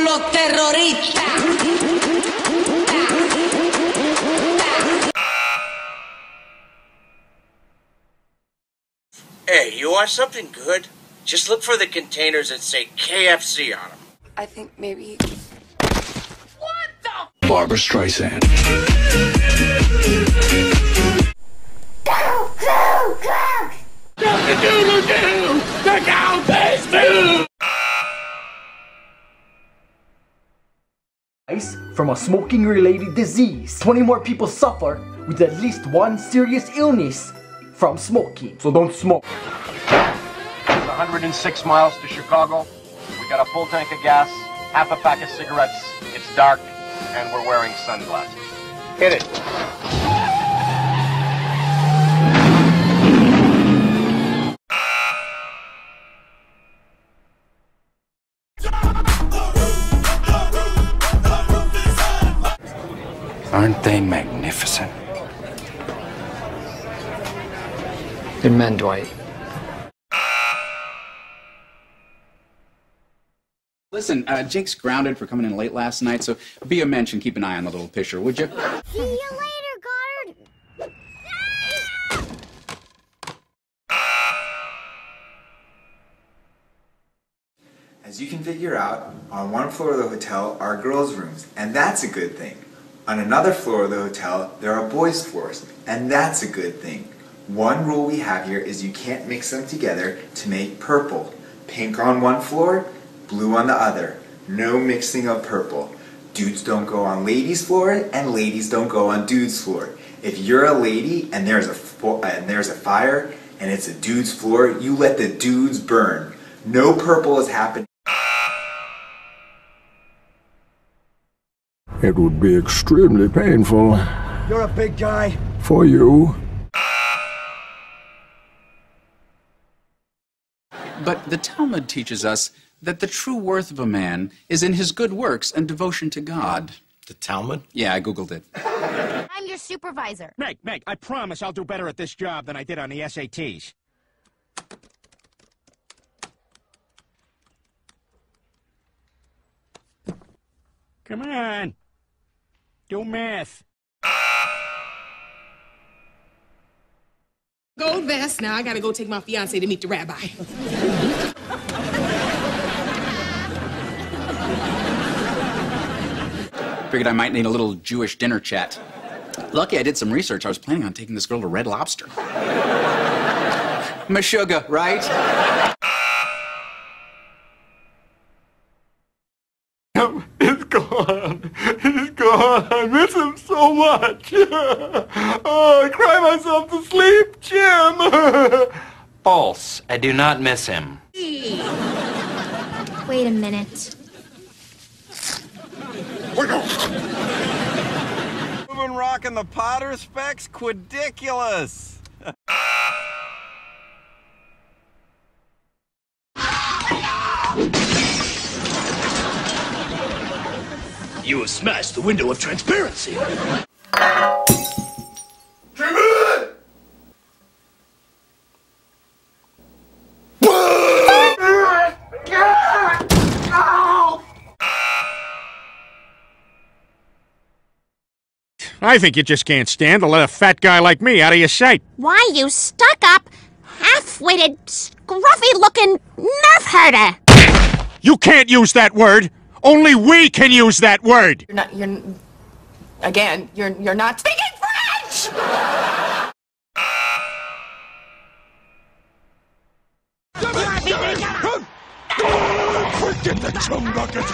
con los terroristas. Hey, you want something good? Just look for the containers that say KFC on them. I think maybe. What the? Barbra Streisand. Ice from a smoking related disease. 20 more people suffer with at least one serious illness from smoking. So don't smoke. 106 miles to Chicago. We got a full tank of gas, half a pack of cigarettes. It's dark, and we're wearing sunglasses. Hit it. Aren't they magnificent? They're men, Dwight. Listen, uh, Jake's grounded for coming in late last night, so be a mensch and keep an eye on the little pisher, would you? See you later, Goddard. As you can figure out, on one floor of the hotel are girls' rooms, and that's a good thing. On another floor of the hotel, there are boys' floors, and that's a good thing. One rule we have here is you can't mix them together to make purple. Pink on one floor, blue on the other. No mixing of purple. Dudes don't go on ladies' floor, and ladies don't go on dudes' floor. If you're a lady and there's a and there's a fire and it's a dude's floor, you let the dudes burn. No purple is happening. It would be extremely painful You're a big guy. for you. But the Talmud teaches us that the true worth of a man is in his good works and devotion to God. The Talmud? Yeah, I googled it. I'm your supervisor. Meg, Meg, I promise I'll do better at this job than I did on the SATs. Come on. Do math. Gold vest. Now I gotta go take my fiance to meet the rabbi. Figured I might need a little Jewish dinner chat. Lucky I did some research. I was planning on taking this girl to Red Lobster. Meshuggah, right? It's gone. It's gone. I miss him so much. Oh, I cry myself to sleep, Jim. False. I do not miss him. Wait a minute. Moving rock in the Potter specs? Quidiculous. You have smashed the window of transparency. I think you just can't stand to let a fat guy like me out of your sight. Why, you stuck up, half witted, scruffy looking nerf herder. You can't use that word. Only we can use that word. You're not. You're. Again, you're. You're not speaking French. Quick, get the chum bucket.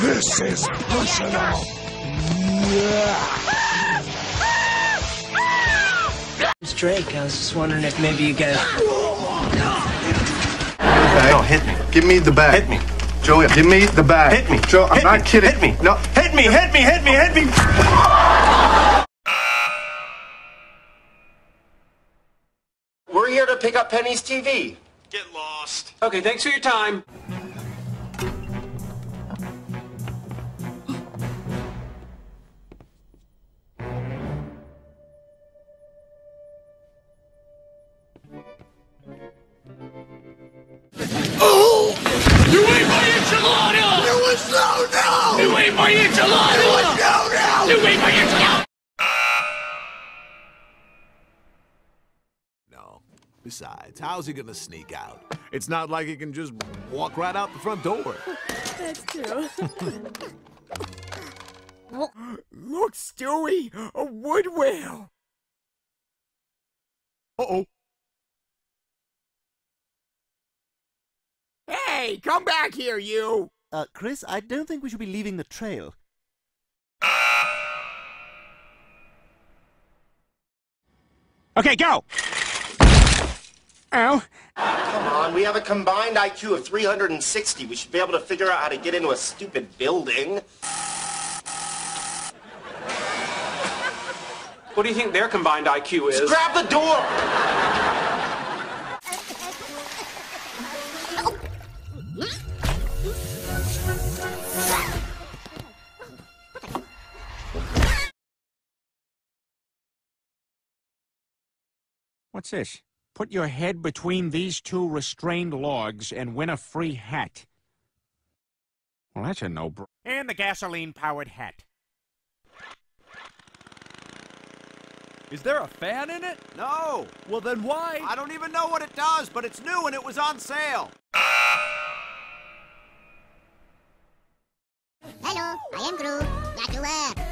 This is personal. It's Drake. I was just wondering if maybe you guys. No, hit me. Give me the bag. Hit me. Joey, give me the bag. Hit me. Joe, I'm Hit not me. kidding. Hit me. No. Hit me, hit me, hit me, hit me. We're here to pick up Penny's TV. Get lost. Okay, thanks for your time. No! You ate my! No. Besides, how's he gonna sneak out? It's not like he can just walk right out the front door. That's true. Look, Stewie! A wood whale! Uh-oh. Hey, come back here, you! Uh, Chris, I don't think we should be leaving the trail. Okay, go! Ow. Come on, we have a combined IQ of 360. We should be able to figure out how to get into a stupid building. What do you think their combined IQ is? Just grab the door! What's this? Put your head between these two restrained logs and win a free hat. Well, that's a no-brainer. And the gasoline-powered hat. Is there a fan in it? No. Well, then why? I don't even know what it does, but it's new and it was on sale. Hello, I am Groot. Back to work. To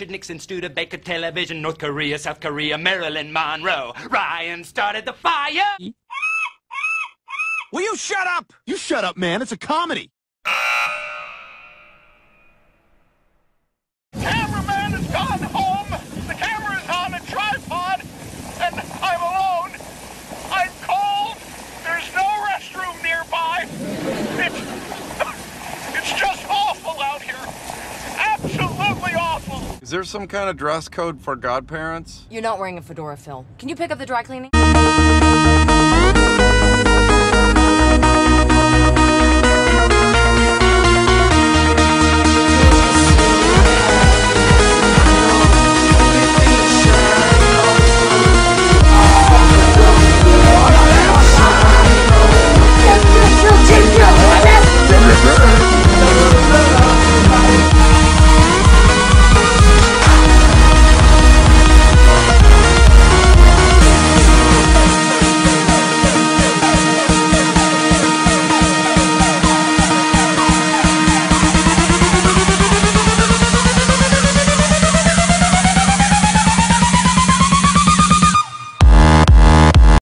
Richard Nixon, Studebaker Television, North Korea, South Korea, Marilyn Monroe. Ryan started the fire. Will you shut up? You shut up, man. It's a comedy. Cameraman has gone home. The camera is on a tripod, and I'm alone. I'm cold. There's no restroom nearby. It's, it's just awful out here. Absolutely awful. Is there some kind of dress code for godparents? You're not wearing a fedora, Phil. Can you pick up the dry cleaning?